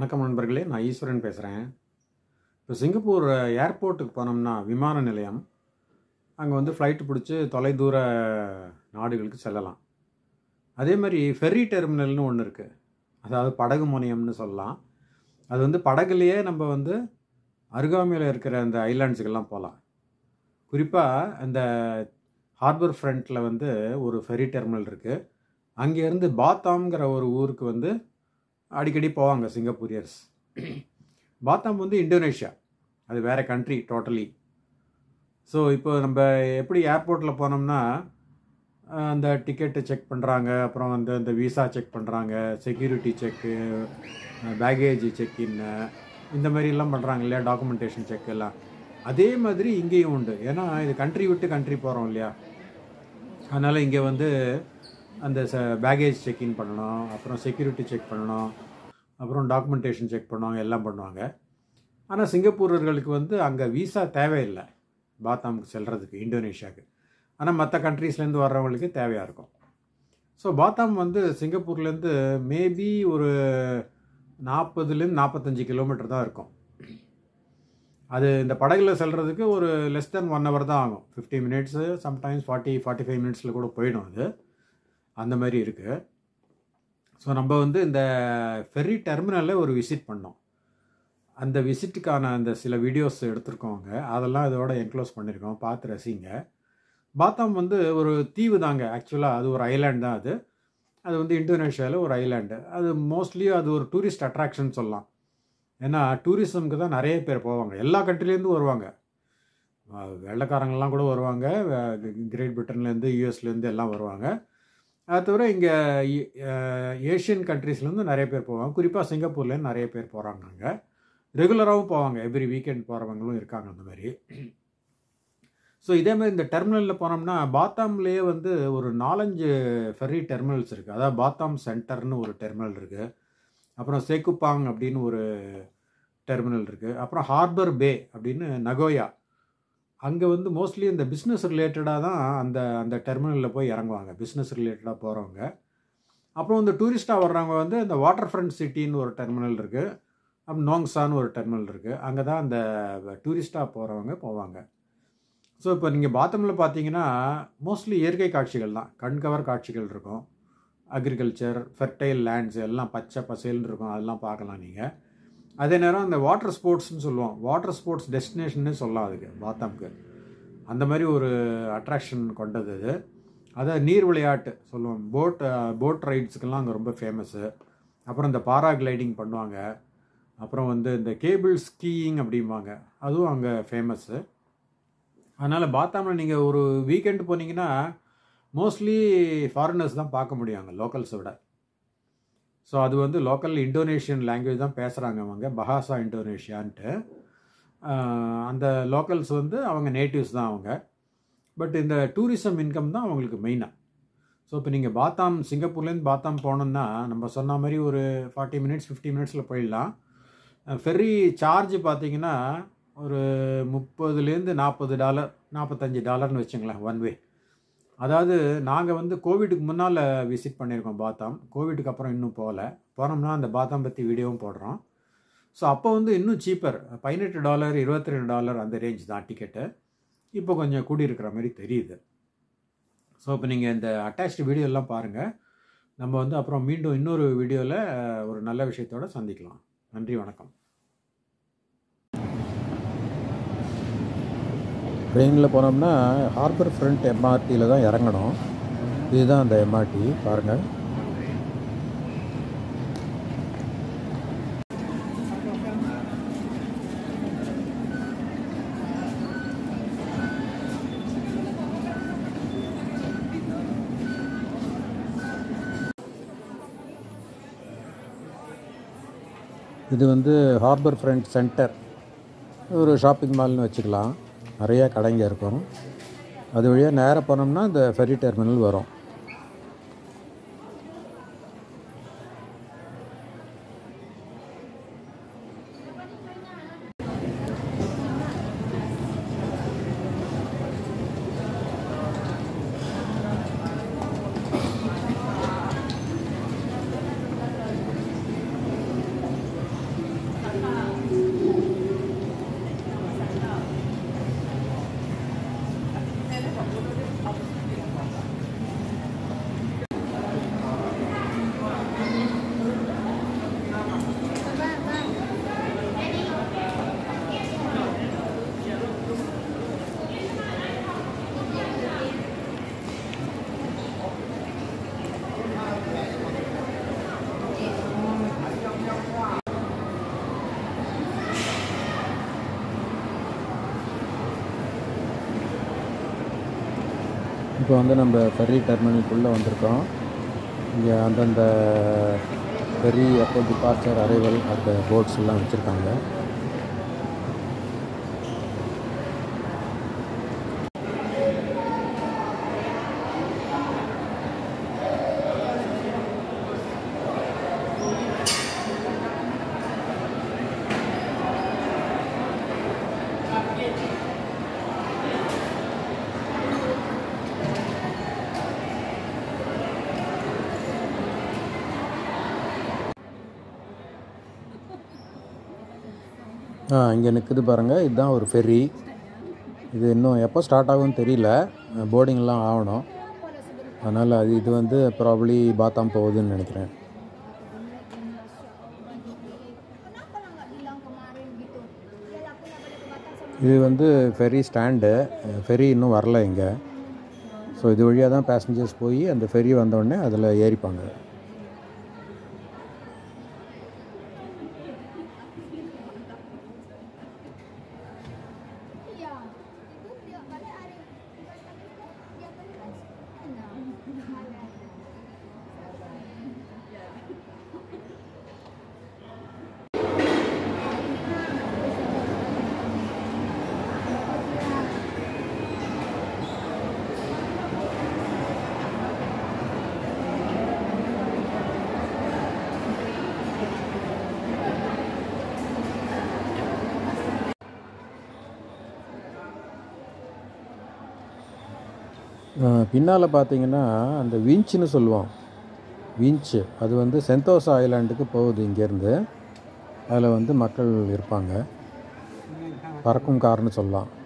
வணக்கம் நண்பர்களே நான் ஈஸ்வரன் பேசுகிறேன் இப்போ சிங்கப்பூர் ஏர்போர்ட்டுக்கு போனோம்னா விமான நிலையம். அங்கே வந்து ஃப்ளைட்டு பிடிச்சி தொலைதூர நாடுகளுக்கு செல்லலாம். அதே மாதிரி ஃபெர்ரி டெர்மினல்னு ஒன்று இருக்குது அதாவது படகு முனையம்னு சொல்லலாம். அது வந்து படகுலையே நம்ம வந்து அருகாமையில் இருக்கிற அந்த ஐலாண்ட்ஸுக்கெல்லாம் போகலாம் குறிப்பாக அந்த ஹார்பர் ஃப்ரண்ட்டில் வந்து ஒரு ஃபெர்ரி டெர்மினல் இருக்குது அங்கேருந்து பாத்தாம்ங்கிற ஒரு ஊருக்கு வந்து அடிக்கடி போவாங்க சிங்கப்பூரியர்ஸ். பாத்தாம் வந்து இந்தோனேஷியா. அது வேறு கண்ட்ரி டோட்டலி ஸோ இப்போ நம்ம எப்படி ஏர்போர்ட்டில் போனோம்னா அந்த டிக்கெட்டு செக் பண்ணுறாங்க அப்புறம் வந்து அந்த விசா செக் பண்ணுறாங்க செக்யூரிட்டி செக்கு பேகேஜ் செக்இன்னு இந்த மாதிரிலாம் பண்ணுறாங்க இல்லையா டாக்குமெண்டேஷன் செக் எல்லாம். அதே மாதிரி இங்கேயும் உண்டு. ஏன்னா இது கண்ட்ரி விட்டு கண்ட்ரி போகிறோம் இல்லையா? அதனால் இங்கே வந்து அந்த ச பேகேஜ் செக்இன் பண்ணணும் அப்புறம் செக்யூரிட்டி செக் பண்ணணும் அப்புறம் டாக்குமெண்டேஷன் செக் பண்ணுவாங்க எல்லாம் பண்ணுவாங்க. ஆனால் சிங்கப்பூரர்களுக்கு வந்து அங்கே விசா தேவையில்லை. பாத்தாமுக்கு செல்கிறதுக்கு இந்தோனேஷியாவுக்கு. ஆனால் மற்ற கண்ட்ரீஸ்லேருந்து வர்றவங்களுக்கு தேவையாக இருக்கும். ஸோ பாத்தாம் வந்து சிங்கப்பூர்லேருந்து மேபி ஒரு நாற்பதுலேருந்து நாற்பத்தஞ்சு கிலோமீட்டர் தான் இருக்கும். அது இந்த படகுல செல்கிறதுக்கு ஒரு லெஸ் தென் ஒன் ஹவர் தான் ஆகும். Fifty minutes sometimes forty forty five மினிட்ஸில் கூட போயிடும் அது. அந்த மாதிரி இருக்குது ஸோ நம்ம வந்து இந்த ஃபெர்ரி டெர்மினலில் ஒரு விசிட் பண்ணோம். அந்த விசிட்டுக்கான அந்த சில வீடியோஸ் எடுத்திருக்கோங்க அதெல்லாம் இதோட என்க்ளோஸ் பண்ணியிருக்கோம் பார்த்து ரசிங்க. பாத்தாம் வந்து ஒரு தீவு தாங்க. ஆக்சுவலாக அது ஒரு ஐலாண்ட் தான் அது. அது வந்து இந்தோனேஷியாவில் ஒரு ஐலாண்டு அது மோஸ்ட்லி அது ஒரு டூரிஸ்ட் அட்ராக்ஷன் சொல்லலாம். ஏன்னா டூரிசம்க்கு தான் நிறைய பேர் போவாங்க. எல்லா கண்ட்ரிலேருந்து வருவாங்க. வெள்ளக்காரங்கள்லாம் கூட வருவாங்க. கிரேட் பிரிட்டன்லேருந்து யூஎஸ்லேருந்து எல்லாம் வருவாங்க. அது தவிர இங்கே ஏஷியன் கண்ட்ரீஸ்லேருந்து நிறைய பேர் போவாங்க. குறிப்பாக சிங்கப்பூர்லேருந்து நிறைய பேர் போகிறாங்க அங்கே ரெகுலராகவும் போவாங்க. எவ்ரி வீக்கெண்ட் போகிறவங்களும் இருக்காங்க அந்த மாதிரி. ஸோ இதே மாதிரி இந்த டெர்மினலில் போனோம்னா பாத்தாம்லேயே வந்து ஒரு நாலஞ்சு ஃபெர்ரி டெர்மினல்ஸ் இருக்குது அதாவது பாத்தாம் சென்டர்னு ஒரு டெர்மினல் இருக்குது அப்புறம் சேக்குப்பாங் அப்படின்னு ஒரு டெர்மினல் இருக்குது அப்புறம் ஹார்பர் பே அப்படின்னு நகோயா அங்கே வந்து மோஸ்ட்லி இந்த பிஸ்னஸ் ரிலேட்டடாக தான் அந்த அந்த டெர்மினலில் போய் இறங்குவாங்க. பிஸ்னஸ் ரிலேட்டடாக போகிறவங்க அப்புறம் இந்த டூரிஸ்ட்டாக வர்றவங்க வந்து இந்த வாட்டர் ஃப்ரண்ட் சிட்டின்னு ஒரு டெர்மினல் இருக்குது அப்புறம் நோங்சான்னு ஒரு டெர்மினல் இருக்குது அங்கே தான் அந்த டூரிஸ்ட்டாக போகிறவங்க போவாங்க. ஸோ இப்போ நீங்கள் பாத்தமில் பார்த்தீங்கன்னா மோஸ்ட்லி இயற்கை காட்சிகள் தான். கண்கவர் காட்சிகள் இருக்கும். அக்ரிகல்ச்சர் ஃபெர்டைல் லேண்ட்ஸ் எல்லாம் பச்சை பசேல்னு இருக்கும். அதெல்லாம் பார்க்கலாம் நீங்கள் அதே நேரம் இந்த வாட்டர் ஸ்போர்ட்ஸ்னு சொல்லுவோம் வாட்டர் ஸ்போர்ட்ஸ் டெஸ்டினேஷன்னு சொல்லலாம் அதுக்கு பாத்தாம்க்கு. அந்த மாதிரி ஒரு அட்ராக்ஷன் கொண்டது அது. அதை நீர் விளையாட்டு சொல்லுவோம். போட் போட் ரைட்ஸுக்கெல்லாம் அங்கே ரொம்ப ஃபேமஸ்ஸு அப்புறம் இந்த பாரா கிளைடிங் பண்ணுவாங்க. அப்புறம் வந்து இந்த கேபிள் ஸ்கீயிங் அப்படிம்பாங்க. அதுவும் அங்கே ஃபேமஸ்ஸு அதனால் பாத்தாமில் நீங்கள் ஒரு வீக்கெண்டு போனீங்கன்னா மோஸ்ட்லி ஃபாரினர்ஸ் தான் பார்க்க முடியும் அங்கே லோக்கல்ஸை விட. ஸோ அது வந்து லோக்கல் இந்தோனேஷியன் லாங்குவேஜ் தான் பேசுகிறாங்க அவங்க பஹாசா இந்தோனேஷியான்ட்டு அந்த லோக்கல்ஸ் வந்து அவங்க நேட்டிவ்ஸ் தான் அவங்க. பட் இந்த டூரிசம் இன்கம் தான் அவங்களுக்கு மெயினாக ஸோ இப்போ நீங்கள் பாத்தாம் சிங்கப்பூர்லேருந்து பாத்தாம் போனோம்னா நம்ம சொன்ன மாதிரி ஒரு ஃபார்ட்டி மினிட்ஸ் ஃபிஃப்டி மினிட்ஸில் போயிடலாம். ஃபெர்ரி சார்ஜ் பார்த்தீங்கன்னா ஒரு முப்பதுலேருந்து நாற்பது டாலர் நாற்பத்தஞ்சு டாலர்னு வச்சுங்களேன் ஒன் வே அதாவது நாங்கள் வந்து கோவிடுக்கு முன்னால் விசிட் பண்ணியிருக்கோம் பாத்தாம் கோவிடுக்கு அப்புறம் இன்னும் போகல போனோம்னா அந்த பாத்தாம் பற்றி வீடியோவும் போடுறோம். ஸோ அப்போ வந்து இன்னும் சீப்பர் பதினெட்டு டாலர் இருபத்தி ரெண்டு டாலர் அந்த ரேஞ்ச் தான் டிக்கெட்டு இப்போ கொஞ்சம் கூடியிருக்கிற மாதிரி தெரியுது. ஸோ இப்போ நீங்கள் இந்த அட்டாச்டு வீடியோலாம் பாருங்கள் நம்ம வந்து அப்புறம் மீண்டும் இன்னொரு வீடியோவில் ஒரு நல்ல விஷயத்தோட சந்திக்கலாம். நன்றி வணக்கம். ட்ரெயினில் போனோம்னா ஹார்பர் ஃப்ரண்ட் எம்ஆர்டியில் தான் இறங்கணும். இதுதான் அந்த எம்ஆர்டி பாருங்கள் இது வந்து ஹார்பர் ஃப்ரண்ட் சென்டர். ஒரு ஷாப்பிங் மால்னு வச்சுக்கலாம். நிறையா கடைங்க இருக்கும். அது வழியாக நேராக போனோம்னா இந்த ஃபெரி டெர்மினல் வரும். இப்போ வந்து நம்ம ஃபெர்ரி டெர்மினலுக்குள்ளே வந்திருக்கோம். இங்கே அந்தந்த ஃபெர்ரி அப்போ டிபார்ச்சர் அரைவல் அந்த போட்ஸ் எல்லாம் வச்சுருக்காங்க. இங்கே நிற்குது பாருங்கள் இதுதான் ஒரு ஃபெர்ரி இது இன்னும் எப்போ ஸ்டார்ட் ஆகும்னு தெரியல. போர்டிங்லாம் ஆகணும். அதனால் அது இது வந்து ப்ராப்ளி பாத்தாம் போகுதுன்னு நினைக்கிறேன். இது வந்து ஃபெரி ஸ்டாண்டு ஃபெரி இன்னும் வரல இங்கே. ஸோ இது வழியாக தான் பேசஞ்சர்ஸ் போய் அந்த ஃபெரி வந்தோடனே அதில் ஏறிப்பாங்க. பின்னால் பார்த்தீங்கன்னா அந்த விஞ்சுன்னு சொல்லுவோம். விஞ்சு. அது வந்து செந்தோசா ஐலாண்டுக்கு போகுது இங்கேருந்து. அதில் வந்து மக்கள் இருப்பாங்க. பறக்கும் கார்னு சொல்லலாம்.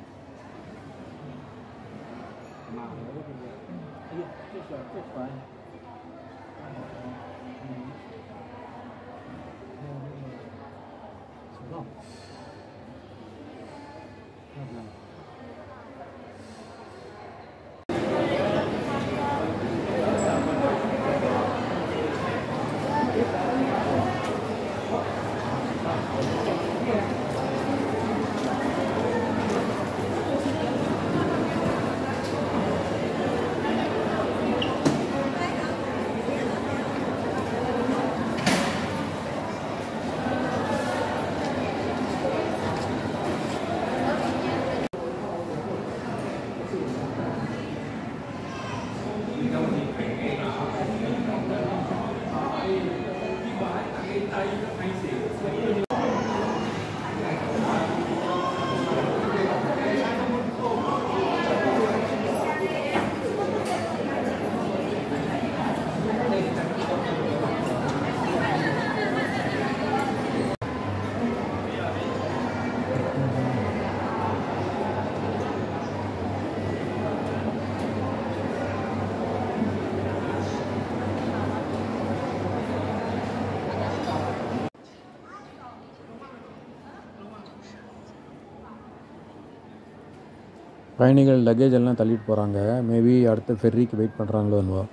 பயணிகள் லக்கேஜ் எல்லாம் தள்ளிட்டு போகிறாங்க மேபி அடுத்த ஃபெர்ரிக்கு வெயிட் பண்ணுறாங்களோ என்னவோ.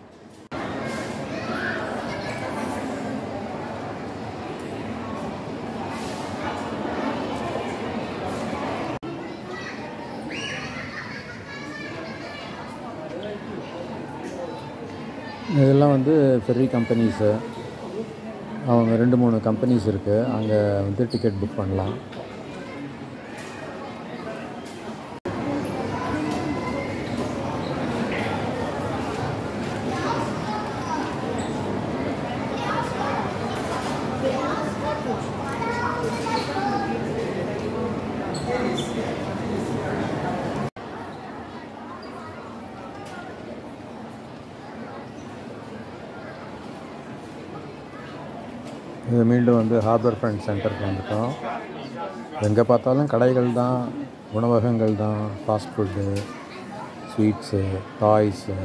இதெல்லாம் வந்து ஃபெர்ரி கம்பெனிஸு அவங்க ரெண்டு மூணு கம்பெனிஸ் இருக்குது அங்கே வந்து டிக்கெட் புக் பண்ணலாம். இது மீண்டும் வந்து ஹார்பர் ஃப்ரண்ட் சென்டருக்கு வந்துட்டோம். எங்கே பார்த்தாலும் கடைகள் தான் உணவகங்கள் தான் fast food sweets toys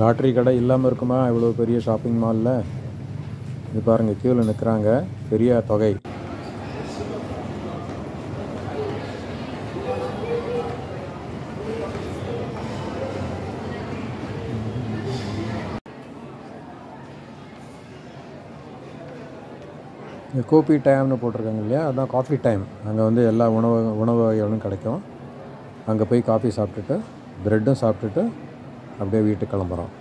lottery கடை இல்லாமல் இருக்குமா? இவ்வளோ பெரிய ஷாப்பிங் மாலில் இது பாருங்கள் கீழே நிற்கிறாங்க பெரிய தொகை. கோபி டைம்னு போட்டிருக்காங்க இல்லையா? அதுதான் காஃபி டைம் அங்கே வந்து எல்லா உணவு உணவு வகைகளும் கிடைக்கும். அங்கே போய் காஃபி சாப்பிட்டுட்டு ப்ரெட்டும் சாப்பிட்டுட்டு அப்படியே வீட்டுக்கு கிளம்புறோம்.